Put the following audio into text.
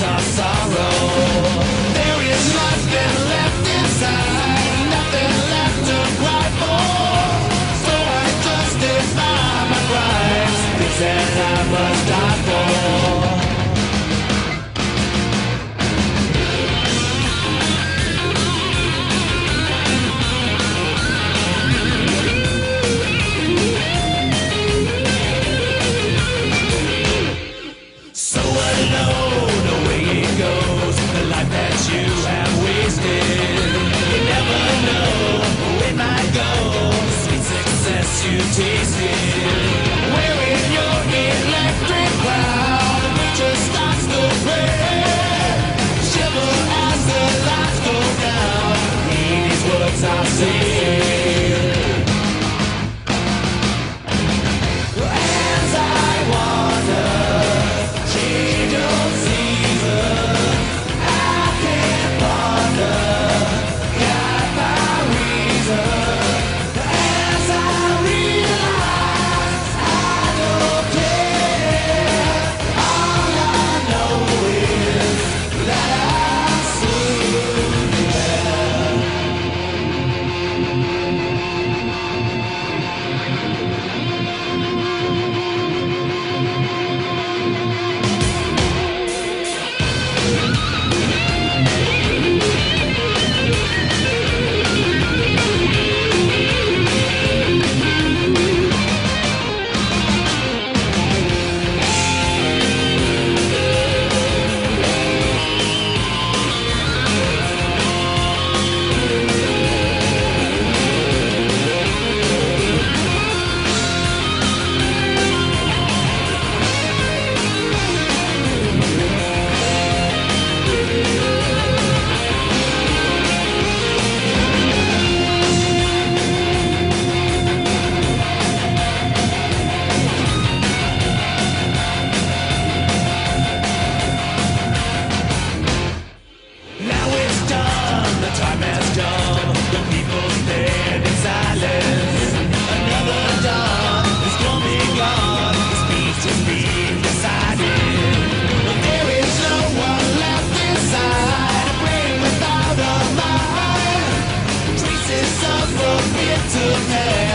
Or sorrow. Hey.